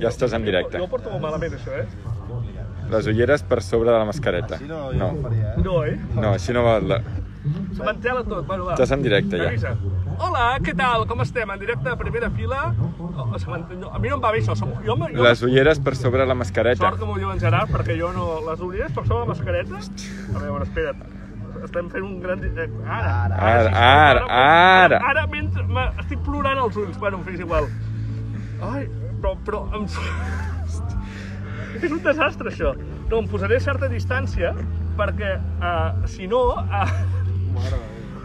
Ja estàs en directe. Jo porto molt malament, això, eh? Les ulleres per sobre de la mascareta. Així no, jo No, no eh? No, eh? no, així no va... La... Se m'entela tot. Bueno, va. Estàs en directe, ja. Avisa. Hola, què tal? Com estem? En directe de primera fila? Oh, m'ent- no, a mi no em va bé això. Som, jo, jo, Les ulleres per sobre la mascareta. Sort que m'ho diu en Gerard, perquè jo no... Les ulleres per sobre la mascareta? A veure, espera't. Estem fent un gran... Eh, ara. Ara. Ara, sí, ara, ara. Ara, mentre... me- Estic plorant els ulls. Bueno, em fes igual. Ai, però... però em... És un desastre, això. No, em posaré a certa distància, perquè, uh, si no... Uh,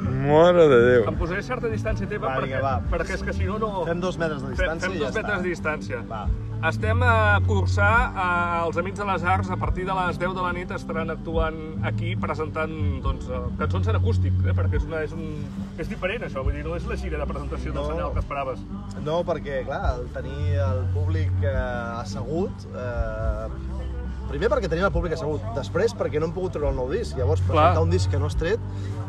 Mare de Déu. em posaré certa distància teva, Va, perquè, vinga, va. perquè és que si no, no... Fem dos metres de Fem, distància fem i ja dos metres està. de distància. Va. Estem a cursar eh, els Amics de les Arts a partir de les 10 de la nit estaran actuant aquí presentant doncs, eh, cançons en acústic, eh, perquè és, una, és, un, és diferent això, vull dir, no és la gira de presentació del No. senyal que esperaves. No, perquè, clar, el tenir el públic eh, assegut... Eh, primer perquè tenim el públic assegut, després perquè no hem pogut treure el nou disc. Llavors, presentar Clar. un disc que no has tret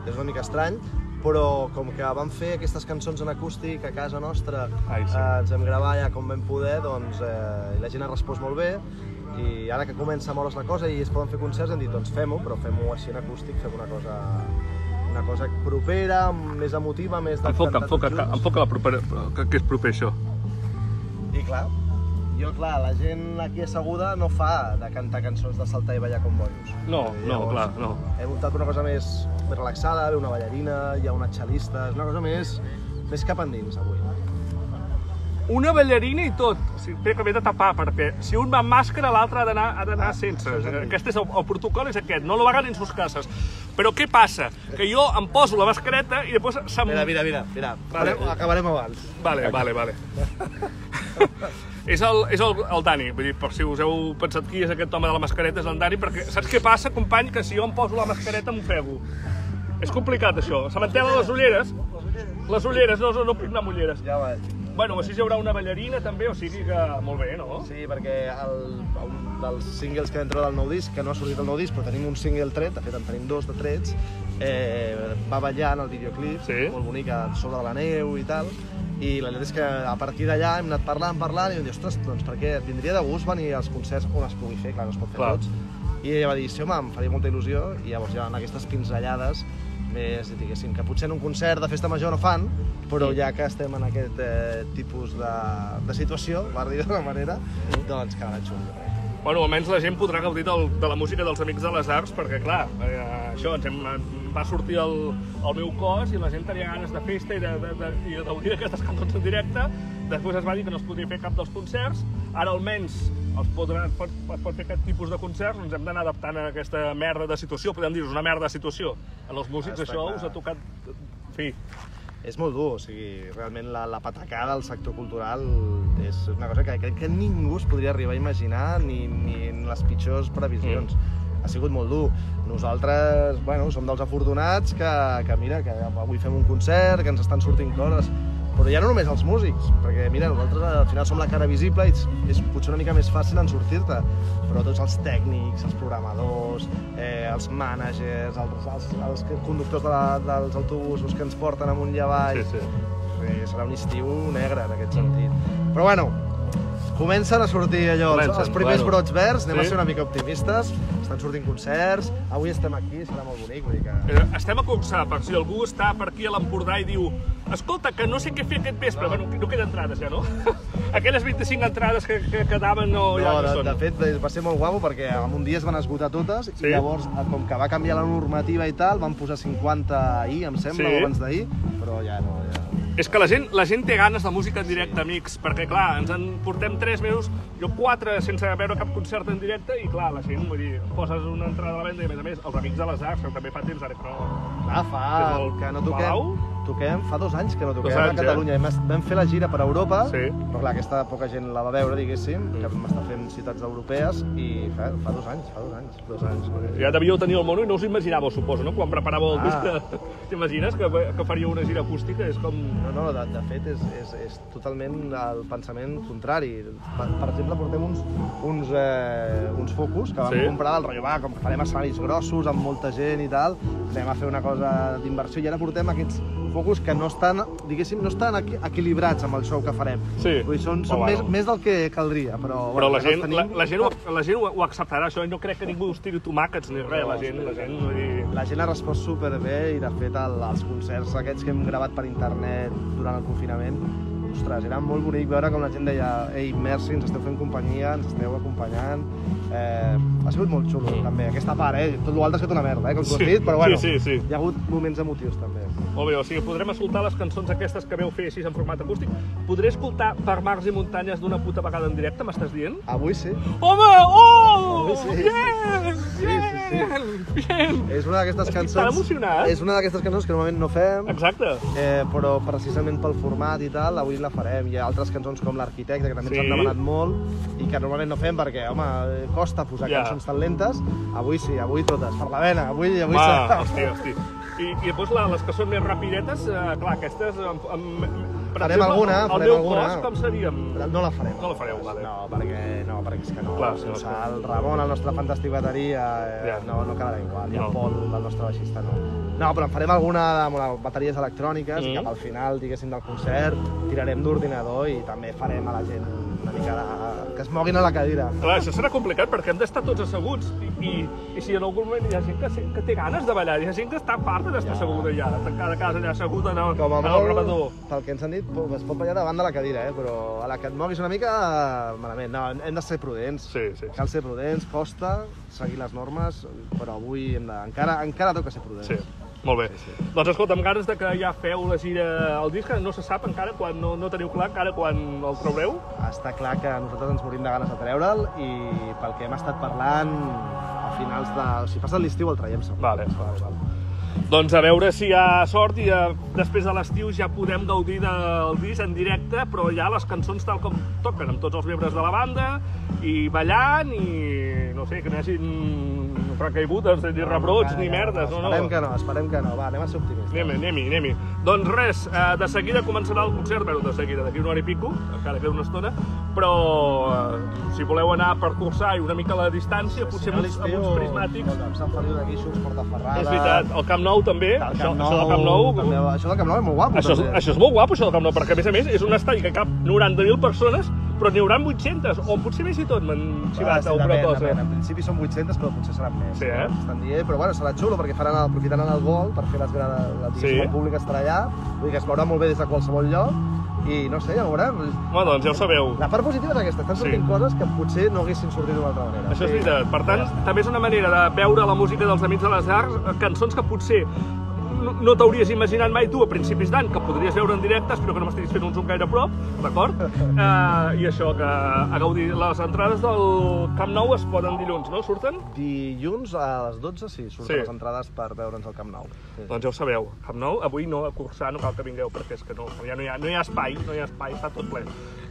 és una mica estrany, però com que vam fer aquestes cançons en acústic a casa nostra, Ai, sí. eh, ens vam gravar ja com vam poder, doncs eh, la gent ha respost molt bé, i ara que comença a moure's la cosa i es poden fer concerts, hem dit, doncs fem-ho, però fem-ho així en acústic, fem una cosa una cosa propera, més emotiva, més Enfoca, enfoca, enfoca la propera, que, que és proper això. I clar, jo, clar, la gent aquí asseguda no fa de cantar cançons de saltar i ballar com bojos. No, I no, clar, no. Hem optat per una cosa més, més relaxada, ve una ballarina, hi ha una xalista, és una cosa més, més cap endins avui. Una ballarina i tot. O sigui, té que de tapar, perquè si un va amb màscara, l'altre ha d'anar ha d'anar Ah, sense. el que- Aquest és el, el protocol és aquest, no lo hagan en sus cases. Però què passa? Que jo em poso la mascareta i després se'm... Mira, mira, mira, mira. Vale. Acabarem, acabarem abans. Vale, vale, vale. és el, és el, el Dani, vull dir, per si us heu pensat qui és aquest home de la mascareta, és el Dani, perquè saps què passa, company? Que si jo em poso la mascareta m'ofego. És complicat, això. Se m'entela les ulleres. Les ulleres, no, no, no puc anar amb ulleres. Ja vaig. Bueno, així hi haurà una ballarina també, o sigui que molt bé, no? Sí, perquè el, un dels singles que treure del nou disc, que no ha sortit el nou disc, però tenim un single tret, de fet en tenim dos de trets, eh, va ballar en el videoclip, Sí. molt bonica, sobre de la neu i tal, i la veritat és que a partir d'allà hem anat parlant, parlant, i vam dir, ostres, doncs perquè et vindria de gust venir als concerts on es pugui fer, clar, no es pot fer Clar. tots. I ella va dir, sí, home, em faria molta il·lusió, i llavors ja en aquestes pinzellades més, diguéssim, que potser en un concert de festa major no fan, però ja que estem en aquest eh, tipus de, de situació, per dir d'una manera, doncs quedarà xulo. Bueno, almenys la gent podrà gaudir del, de la música dels Amics de les Arts, perquè, clar, eh, això, ens hem, va sortir el, el meu cos i la gent tenia ganes de festa i de, de, de, i de gaudir d'aquestes cançons en directe. Després es va dir que no es podria fer cap dels concerts. Ara, almenys, es, pot, es pot fer aquest tipus de concerts, ens hem d'anar adaptant a aquesta merda de situació, podem dir-nos una merda de situació. A els músics Està això clar. us ha tocat... En fi, És molt dur, o sigui, realment la, la patacada del sector cultural és una cosa que crec que ningú es podria arribar a imaginar ni, ni en les pitjors previsions. Ha sigut molt dur. Nosaltres, bueno, som dels afortunats que, que mira, que avui fem un concert, que ens estan sortint coses, però ja no només els músics, perquè mira, nosaltres al final som la cara visible i és, és potser una mica més fàcil en sortir-te, però tots els tècnics, els programadors, eh, els mànagers, els, els, els conductors de la, dels autobusos que ens porten amunt i avall, sí, sí. Sí, serà un estiu negre en aquest sentit. Però bueno, comencen a sortir allò, Comencen, els primers bueno. brots verds, anem Sí. a ser una mica optimistes, estan sortint concerts, avui estem aquí, serà molt bonic, vull dir que... Eh, Estem a Cursar, per si algú està per aquí a l'Empordà i diu escolta, que no sé què fer aquest vespre, bueno, no queden entrades ja, no? Aquelles 25 entrades que, que quedaven no, ja No, no de, són. de fet, va ser molt guapo perquè en un dia es van esgotar totes Sí. i llavors, eh, com que va canviar la normativa i tal, van posar 50 ahir, em sembla, Sí. o abans d'ahir, però ja no, ja... És que la gent, la gent té ganes de música en directe, amics, perquè, clar, ens en portem 3 mesos, jo 4 sense veure cap concert en directe, i, clar, la gent, vull dir, poses una entrada a la venda i, a més a més, els amics de les arts, que també fa temps ara que no... Clar, fa el que no toquem, Palau? Toquem, fa dos anys que no toquem Dos a anys, Catalunya. Vam, vam fer la gira per Europa, Sí. però clar, aquesta poca gent la va veure, diguéssim, que vam estar fent ciutats europees, i fa, fa dos anys, fa dos anys. Dos anys. Ja devíeu tenir el mono i no us imaginàveu, suposo, no? Quan preparàveu el Ah. disc, t'imagines que, que faríeu una gira acústica? És com... No, no, de, de fet és, és, és totalment el pensament contrari. Per, per exemple, portem uns, uns, eh, uns focus que vam Sí. comprar del rotllo, va, com que farem escenaris grossos, amb molta gent i tal, anem a fer una cosa d'inversió i ara portem aquests focus que no estan, diguéssim, no estan equi equilibrats amb el show que farem. Sí. Vull dir, són, són més, bueno. més del que caldria, però... Però la ja gent, els la, tenim. la, gent, ho, la gent ho, ho acceptarà, això, no crec que ningú us tiri tomàquets ni res, la gent, la gent, vull dir... La gent ha respost superbé i, de fet, el, els concerts aquests que hem gravat per internet durant el confinament, ostres, era molt bonic veure com la gent deia ei, merci, ens esteu fent companyia, ens esteu acompanyant... Eh, ha sigut molt xulo, Mm. també, aquesta part, eh? Tot l'altre ha estat una merda, eh? Com tu Sí, has dit, però bueno, sí, sí, sí. hi ha hagut moments emotius, també. Molt bé, o sigui, podrem escoltar les cançons aquestes que veu fer així en format acústic. Podré escoltar per mars i muntanyes d'una puta vegada en directe, m'estàs dient? Avui sí. Home, oh! Sí, sí, sí. Bien, Sí, bien, bien. És una d'aquestes Estic cançons... tan emocionat. És una d'aquestes cançons que normalment no fem, Exacte. eh, però precisament pel format i tal, avui la farem. Hi ha altres cançons com l'Arquitecte, que també Sí. ens han demanat molt, i que normalment no fem perquè, home, eh, costa posar Ja. cançons tan lentes. Avui sí, avui totes, per la vena, avui, avui Va, serà. hòstia, hòstia. I, i després la, les que són més rapidetes, eh, clar, aquestes... Amb, amb, per Farem exemple, alguna, el farem meu alguna. cos, com seria? Amb... No la farem. No la fareu, vale. No, perquè, no, perquè és que no. Clar, sense no, no. el Ramon, el nostre fantàstic bateria, eh, Ja. no, no quedarà igual. I No. el Pol, el nostre baixista, no. No, però en farem alguna amb les bateries electròniques Mm. i cap al final, diguéssim, del concert tirarem d'ordinador i també farem a la gent una mica de... que es moguin a la cadira. Clar, això serà complicat perquè hem d'estar tots asseguts i, i, si en algun moment hi ha gent que, que té ganes de ballar, hi ha gent que està farta d'estar Ja. asseguda ja, tancada a casa allà asseguda en el, Com a en el molt, rebedor. pel que ens han dit, es pot ballar davant de la cadira, eh? però a la que et moguis una mica, malament. No, hem de ser prudents. Sí, sí. Cal ser prudents, costa seguir les normes, però avui hem de... encara, encara toca ser prudents. Sí, molt bé. Sí, Doncs escolta, amb ganes de que ja feu la gira... El disc no se sap encara quan, no, no teniu clar encara quan el traureu? Està clar que nosaltres ens morim de ganes de treure'l i pel que hem estat parlant, a finals de... O sigui, passat l'estiu el traiem segur. Vale, vale, vale. Doncs a veure si hi ha sort i eh, després de l'estiu ja podem gaudir del disc en directe, però ja les cançons tal com toquen, amb tots els membres de la banda, i ballant, i no sé, que hagi recaigudes, ni rebrots, ni merdes, no, no. Esperem que no, esperem que no. Va, anem a ser optimistes. Anem-hi, anem-hi, anem-hi. Doncs res, eh, de seguida començarà el concert, bueno, de seguida, d'aquí una hora i pico, encara queda una estona, però eh, si voleu anar per cursar i una mica a la distància, potser amb, uns, amb uns prismàtics... Amb Sant Feliu de Guíxols, Portaferrada... És veritat, el Camp Nou també, El això, Camp Nou, això del Camp Nou, també, això del Camp Nou és molt guapo, això, també. això és molt guapo, això del Camp Nou, perquè a més a més és un estadi que cap 90.000 persones, però n'hi haurà 800, o potser més i tot, m'han xivat Ah, sí, alguna cosa. depèn. En principi són 800, però potser seran més. Sí, eh? Estan dient, però bueno, serà xulo perquè faran, aprofitaran el gol per fer les grades, la, Sí. el públic estarà allà, vull dir que es veurà molt bé des de qualsevol lloc i no sé, ja veurem. Bueno, doncs ja ho sabeu. La part positiva és aquesta, estan Sí. sortint coses que potser no haguessin sortit d'una altra manera. Això és Sí. veritat. Per tant, també és una manera de veure la música dels Amics de les Arts, eh, cançons que potser no, no t'hauries imaginat mai tu a principis d'any, que podries veure en directe, espero que no m'estiguis fent un zoom gaire a prop, d'acord? Eh, I això, que a gaudir. Les entrades del Camp Nou es poden dilluns, no? Surten? Dilluns a les 12, sí, surten Sí. les entrades per veure'ns al Camp Nou. Sí. Doncs ja ho sabeu, Camp Nou, avui no a cursar, no cal que vingueu, perquè és que no, ja no hi ha, no hi ha espai, no hi ha espai, està tot ple.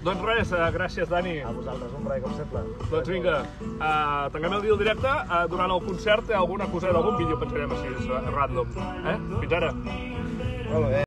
Doncs res, eh, gràcies, Dani. A vosaltres, un rai, com sempre. Doncs vinga, uh, tanquem el dia directe. Uh, durant el concert, alguna cosa d'algun vídeo pensarem així, és, uh, random. Eh? Fins ara. Molt bé.